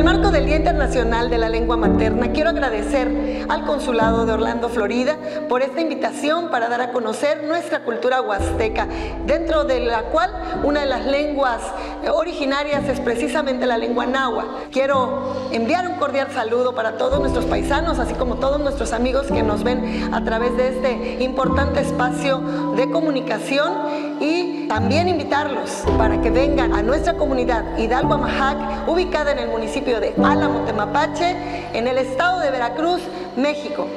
el marco del Día Internacional de la Lengua Materna, quiero agradecer al Consulado de Orlando, Florida, por esta invitación para dar a conocer nuestra cultura huasteca, dentro de la cual una de las lenguas originarias es precisamente la lengua náhuatl. Quiero enviar un cordial saludo para todos nuestros paisanos, así como todos nuestros amigos que nos ven a través de este importante espacio de comunicación y también invitarlos para que vengan a nuestra comunidad Hidalgo Amajac, ubicada en el municipio de Álamo Temapache, en el estado de Veracruz, México.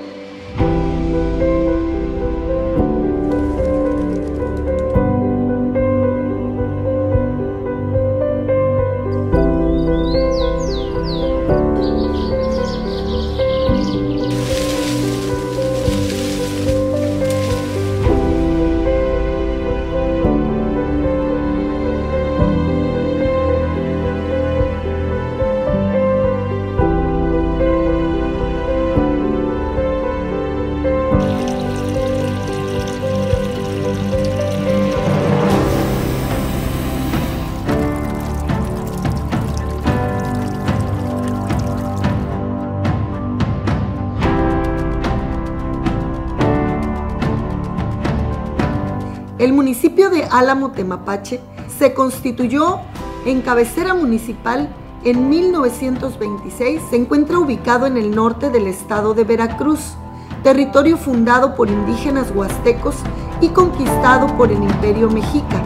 El municipio de Álamo Temapache se constituyó en cabecera municipal en 1926. Se encuentra ubicado en el norte del estado de Veracruz, territorio fundado por indígenas huastecos y conquistado por el imperio mexica.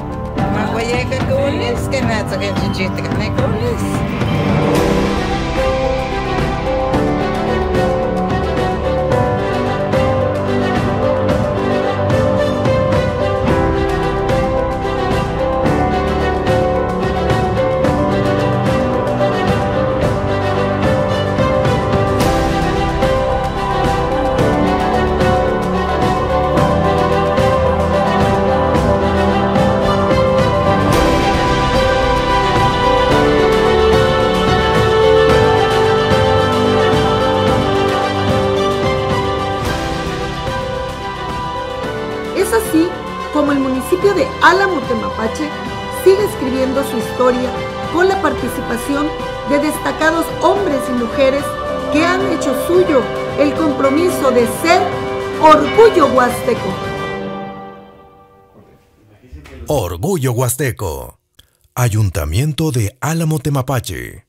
Es así como el municipio de Álamo Temapache sigue escribiendo su historia con la participación de destacados hombres y mujeres que han hecho suyo el compromiso de ser orgullo huasteco. Orgullo Huasteco. Ayuntamiento de Álamo Temapache.